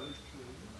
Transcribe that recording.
very true.